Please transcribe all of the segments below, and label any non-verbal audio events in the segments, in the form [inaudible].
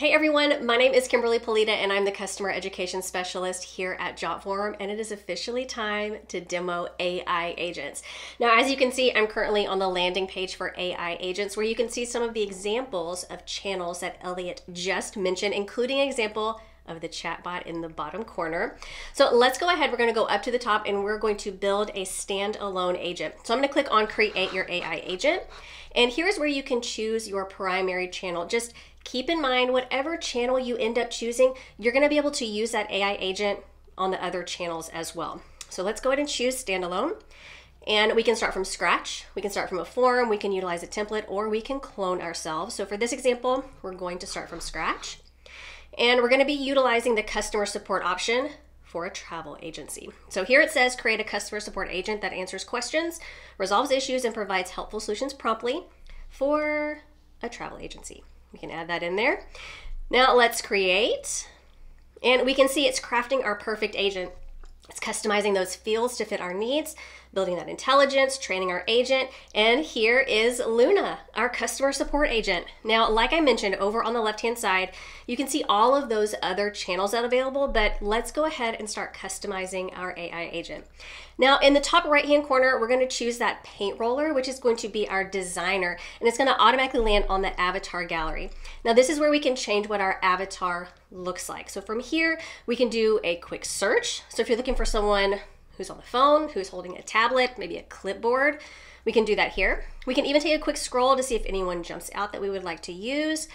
Hey everyone, my name is Kimberly Pulito and I'm the Customer Education Specialist here at JotForm and it is officially time to demo AI agents. Now as you can see, I'm currently on the landing page for AI agents where you can see some of the examples of channels that Elliott just mentioned, including example of the chatbot in the bottom corner. So let's go ahead, we're gonna go up to the top and we're going to build a standalone agent. So I'm gonna click on create your AI agent. And here's where you can choose your primary channel. Just keep in mind, whatever channel you end up choosing, you're gonna be able to use that AI agent on the other channels as well. So let's go ahead and choose standalone. And we can start from scratch. We can start from a form, we can utilize a template, or we can clone ourselves. So for this example, we're going to start from scratch. And we're gonna be utilizing the customer support option for a travel agency. So here it says create a customer support agent that answers questions, resolves issues, and provides helpful solutions promptly for a travel agency. We can add that in there. Now let's create, and we can see it's crafting our perfect agent. It's customizing those fields to fit our needs, building that intelligence, training our agent, and here is Luna, our customer support agent. Now, like I mentioned, over on the left-hand side, you can see all of those other channels that are available, but let's go ahead and start customizing our AI agent. Now, in the top right-hand corner, we're gonna choose that paint roller, which is going to be our designer, and it's gonna automatically land on the avatar gallery. Now, this is where we can change what our avatar looks like. So from here, we can do a quick search. So if you're looking for someone who's on the phone, who's holding a tablet, maybe a clipboard. We can do that here. We can even take a quick scroll to see if anyone jumps out that we would like to use.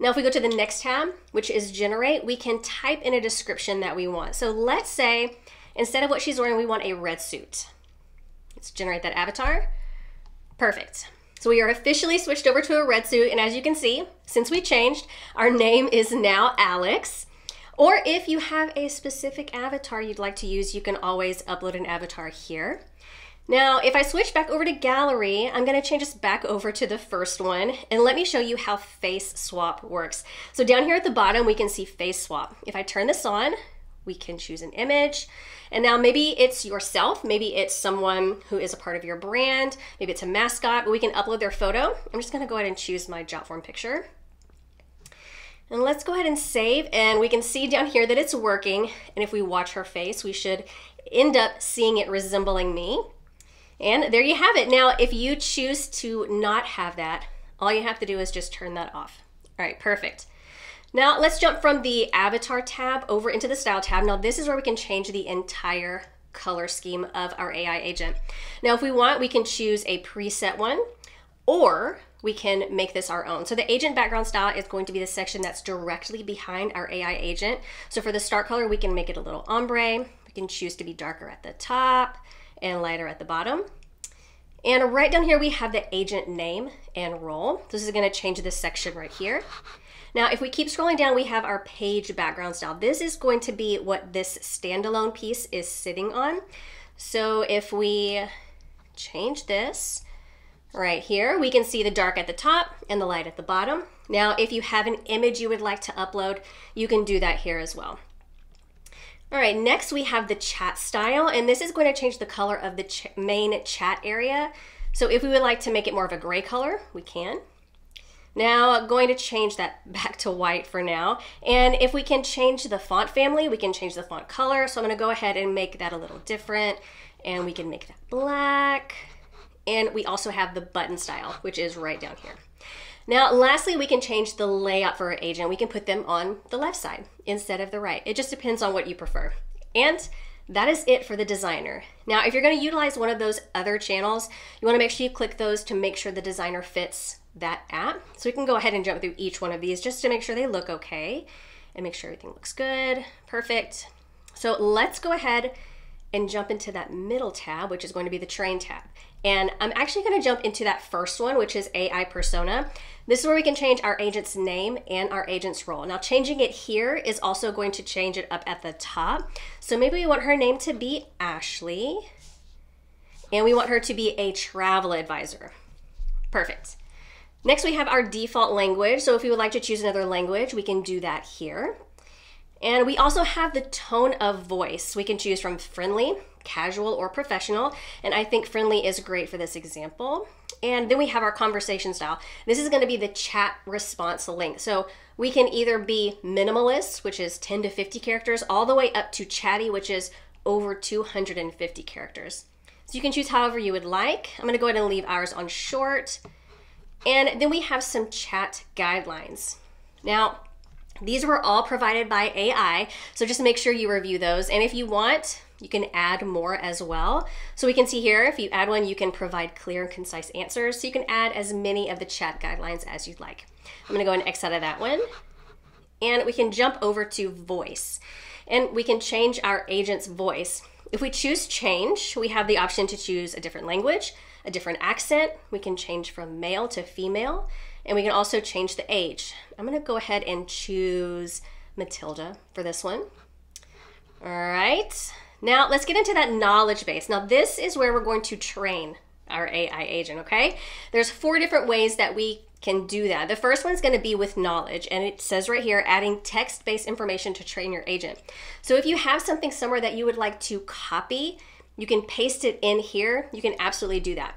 Now, if we go to the next tab, which is generate, we can type in a description that we want. So let's say instead of what she's wearing, we want a red suit. Let's generate that avatar. Perfect. So we are officially switched over to a red suit. And as you can see, since we changed, our name is now Alex. Or if you have a specific avatar you'd like to use, you can always upload an avatar here. Now, if I switch back over to gallery, I'm gonna change this back over to the first one and let me show you how face swap works. So down here at the bottom, we can see face swap. If I turn this on, we can choose an image. And now maybe it's yourself, maybe it's someone who is a part of your brand, maybe it's a mascot, but we can upload their photo. I'm just gonna go ahead and choose my JotForm picture. And let's go ahead and save and we can see down here that it's working. And if we watch her face, we should end up seeing it resembling me. And there you have it. Now, if you choose to not have that, all you have to do is just turn that off. All right, perfect. Now let's jump from the avatar tab over into the style tab. Now this is where we can change the entire color scheme of our AI agent. Now if we want, we can choose a preset one or we can make this our own. So the agent background style is going to be the section that's directly behind our AI agent. So for the start color, we can make it a little ombre. We can choose to be darker at the top and lighter at the bottom. And right down here, we have the agent name and role. This is gonna change this section right here. Now, if we keep scrolling down, we have our page background style. This is going to be what this standalone piece is sitting on. So if we change this, Right here, we can see the dark at the top and the light at the bottom. Now, if you have an image you would like to upload, you can do that here as well. All right, next we have the chat style, and this is going to change the color of the ch main chat area. So if we would like to make it more of a gray color, we can. Now, I'm going to change that [laughs] back to white for now. And if we can change the font family, we can change the font color. So I'm gonna go ahead and make that a little different. And we can make that black. And we also have the button style, which is right down here. Now, lastly, we can change the layout for our agent. We can put them on the left side instead of the right. It just depends on what you prefer. And that is it for the designer. Now, if you're gonna utilize one of those other channels, you wanna make sure you click those to make sure the designer fits that app. So we can go ahead and jump through each one of these just to make sure they look okay and make sure everything looks good, perfect. So let's go ahead and jump into that middle tab, which is going to be the train tab. And I'm actually going to jump into that first one, which is AI persona. This is where we can change our agent's name and our agent's role. Now changing it here is also going to change it up at the top. So maybe we want her name to be Ashley and we want her to be a travel advisor. Perfect. Next we have our default language. So if we would like to choose another language, we can do that here. And we also have the tone of voice. We can choose from friendly, casual, or professional. And I think friendly is great for this example. And then we have our conversation style. This is going to be the chat response link. So we can either be minimalist, which is 10 to 50 characters, all the way up to chatty, which is over 250 characters. So you can choose however you would like. I'm going to go ahead and leave ours on short. And then we have some chat guidelines. Now, these were all provided by AI, so just make sure you review those. And if you want, you can add more as well. So we can see here, if you add one, you can provide clear and concise answers. So you can add as many of the chat guidelines as you'd like. I'm gonna go and X out of that one. And we can jump over to voice. And we can change our agent's voice. If we choose change, we have the option to choose a different language, a different accent. We can change from male to female, and we can also change the age. I'm gonna go ahead and choose Matilda for this one. All right, now let's get into that knowledge base. Now this is where we're going to train our AI agent, okay? There's four different ways that we can do that. The first one's going to be with knowledge, and it says right here adding text based information to train your agent. So if you have something somewhere that you would like to copy, you can paste it in here. You can absolutely do that.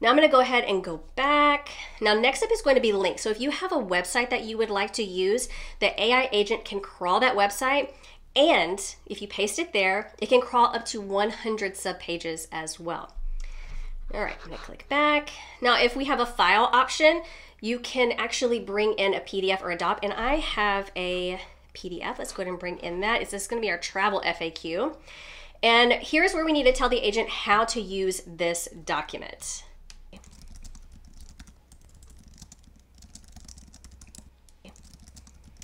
Now I'm going to go ahead and go back. Now next up is going to be links. So if you have a website that you would like to use, the AI agent can crawl that website and if you paste it there, it can crawl up to 100 subpages as well. All right, I'm gonna click back. Now, if we have a file option, you can actually bring in a PDF or a DOP, and I have a PDF. Let's go ahead and bring in that. Is this gonna be our travel FAQ. And here's where we need to tell the agent how to use this document.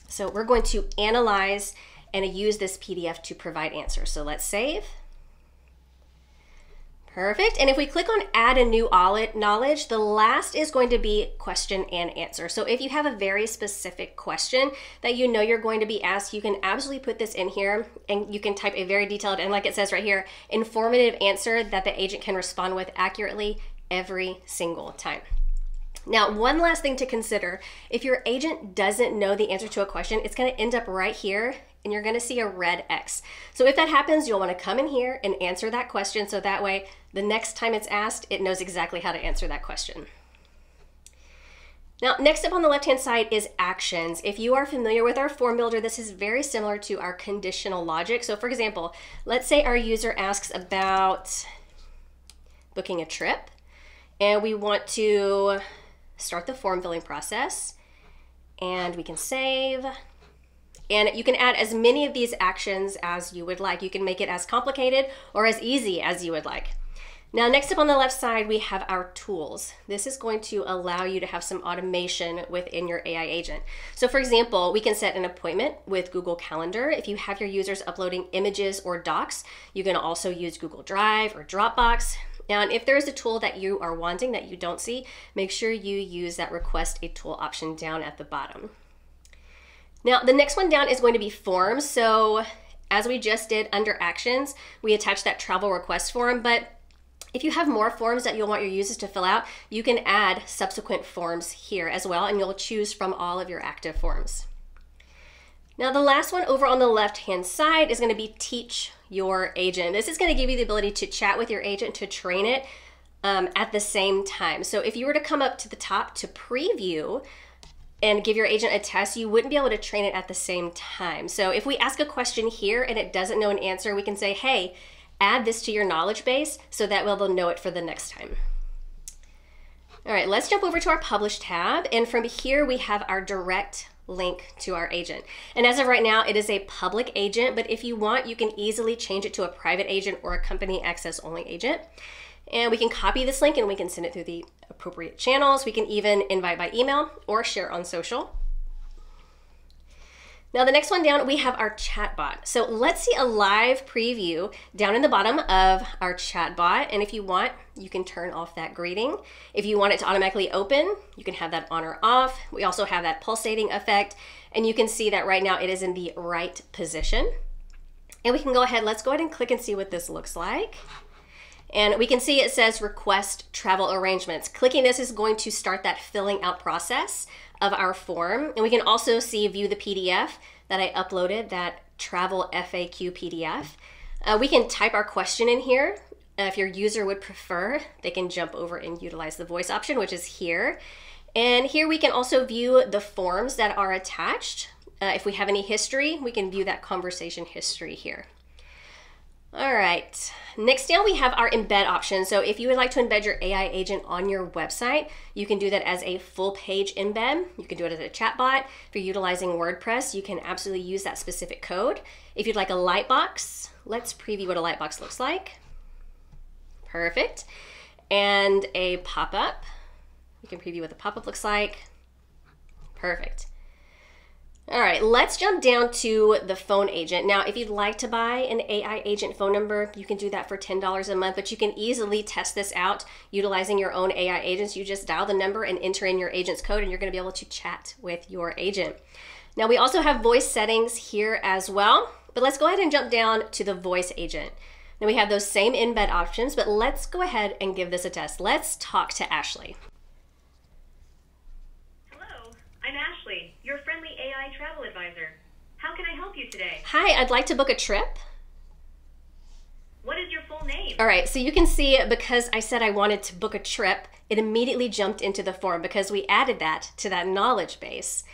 So we're going to analyze and use this PDF to provide answers. So let's save. Perfect. And if we click on add a new knowledge, the last is going to be question and answer. So if you have a very specific question that you know you're going to be asked, you can absolutely put this in here and you can type a very detailed and like it says right here, informative answer that the agent can respond with accurately every single time. Now, one last thing to consider, if your agent doesn't know the answer to a question, it's gonna end up right here and you're gonna see a red X. So if that happens, you'll wanna come in here and answer that question so that way the next time it's asked, it knows exactly how to answer that question. Now, next up on the left-hand side is actions. If you are familiar with our form builder, this is very similar to our conditional logic. So for example, let's say our user asks about booking a trip and we want to start the form filling process and we can save and you can add as many of these actions as you would like. You can make it as complicated or as easy as you would like. Now, next up on the left side, we have our tools. This is going to allow you to have some automation within your AI agent. So for example, we can set an appointment with Google Calendar. If you have your users uploading images or docs, you can also use Google Drive or Dropbox. Now, and if there is a tool that you are wanting that you don't see, make sure you use that request a tool option down at the bottom. Now, the next one down is going to be forms. So as we just did under actions, we attach that travel request form, but if you have more forms that you'll want your users to fill out, you can add subsequent forms here as well, and you'll choose from all of your active forms. Now the last one over on the left-hand side is gonna be teach your agent. This is gonna give you the ability to chat with your agent to train it um, at the same time. So if you were to come up to the top to preview, and give your agent a test, you wouldn't be able to train it at the same time. So if we ask a question here and it doesn't know an answer, we can say, hey, add this to your knowledge base so that way they'll know it for the next time. All right, let's jump over to our publish tab. And from here, we have our direct link to our agent. And as of right now, it is a public agent, but if you want, you can easily change it to a private agent or a company access only agent. And we can copy this link and we can send it through the appropriate channels. We can even invite by email or share on social. Now the next one down, we have our chatbot. So let's see a live preview down in the bottom of our chatbot. And if you want, you can turn off that greeting. If you want it to automatically open, you can have that on or off. We also have that pulsating effect. And you can see that right now it is in the right position. And we can go ahead, let's go ahead and click and see what this looks like. And we can see it says request travel arrangements. Clicking this is going to start that filling out process of our form. And we can also see view the PDF that I uploaded, that travel FAQ PDF. Uh, we can type our question in here Uh, if your user would prefer, they can jump over and utilize the voice option, which is here. And here we can also view the forms that are attached. Uh, if we have any history, we can view that conversation history here. All right, next down we have our embed option. So if you would like to embed your AI agent on your website, you can do that as a full page embed. You can do it as a chatbot. If you're utilizing WordPress, you can absolutely use that specific code. If you'd like a lightbox, let's preview what a lightbox looks like. Perfect. And a pop-up. You can preview what the pop-up looks like. Perfect. All right, let's jump down to the phone agent. Now, if you'd like to buy an AI agent phone number, you can do that for $10 a month, but you can easily test this out utilizing your own AI agents. You just dial the number and enter in your agent's code, and you're going to be able to chat with your agent. Now, we also have voice settings here as well, but let's go ahead and jump down to the voice agent. Now, we have those same embed options, but let's go ahead and give this a test. Let's talk to Ashley. Hello, I'm Ashley, your friendly AI advisor. How can I help you today? Hi, I'd like to book a trip. What is your full name? All right, so you can see because I said I wanted to book a trip, it immediately jumped into the form because we added that to that knowledge base.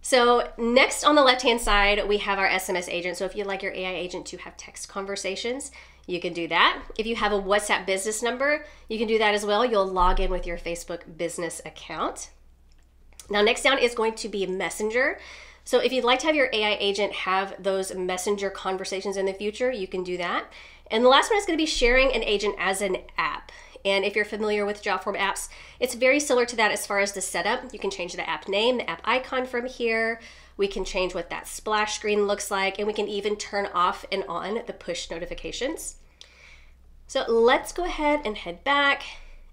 So next on the left-hand side, we have our SMS agent. So if you'd like your AI agent to have text conversations, you can do that. If you have a WhatsApp business number, you can do that as well. You'll log in with your Facebook business account. Now, next down is going to be Messenger. So if you'd like to have your AI agent have those messenger conversations in the future, you can do that. And the last one is going to be sharing an agent as an app. And if you're familiar with JotForm apps, it's very similar to that as far as the setup. You can change the app name, the app icon from here. We can change what that splash screen looks like, and we can even turn off and on the push notifications. So let's go ahead and head back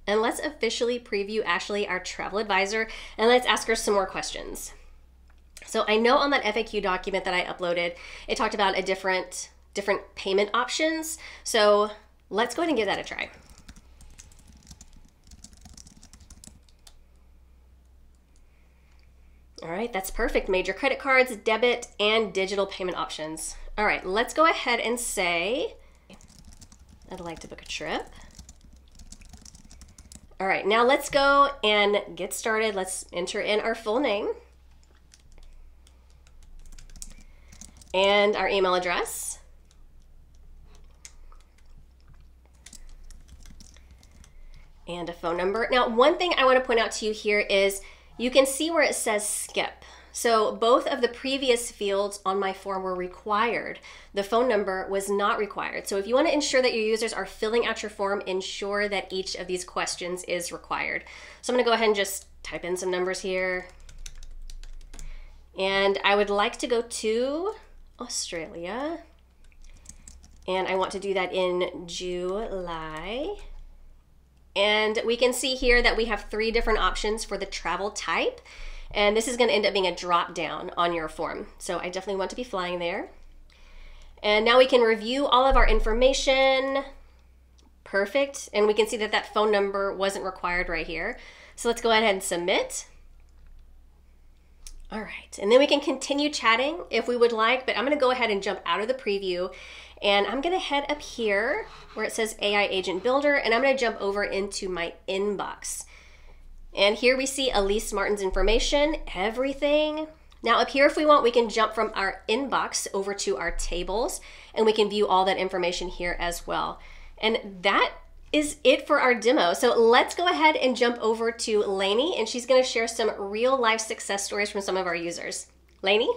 and let's officially preview Ashley, our travel advisor, and let's ask her some more questions. So I know on that FAQ document that I uploaded, it talked about a different different payment options. So let's go ahead and give that a try. All right, that's perfect. Major credit cards, debit, and digital payment options. All right, let's go ahead and say, I'd like to book a trip. All right, now let's go and get started. Let's enter in our full name and our email address. And a phone number. Now, one thing I want to point out to you here is you can see where it says skip. So both of the previous fields on my form were required. The phone number was not required. So if you want to ensure that your users are filling out your form, ensure that each of these questions is required. So I'm going to go ahead and just type in some numbers here. And I would like to go to Australia. And I want to do that in July. And we can see here that we have three different options for the travel type. And this is going to end up being a drop down on your form. So I definitely want to be flying there. And now we can review all of our information. Perfect. And we can see that that phone number wasn't required right here. So let's go ahead and submit. All right, and then we can continue chatting if we would like, but I'm gonna go ahead and jump out of the preview and I'm gonna head up here where it says AI Agent Builder and I'm gonna jump over into my inbox. And here we see Elise Martin's information, everything. Now up here, if we want, we can jump from our inbox over to our tables and we can view all that information here as well. And that is it for our demo. So let's go ahead and jump over to Lainie and she's gonna share some real life success stories from some of our users. Lainie?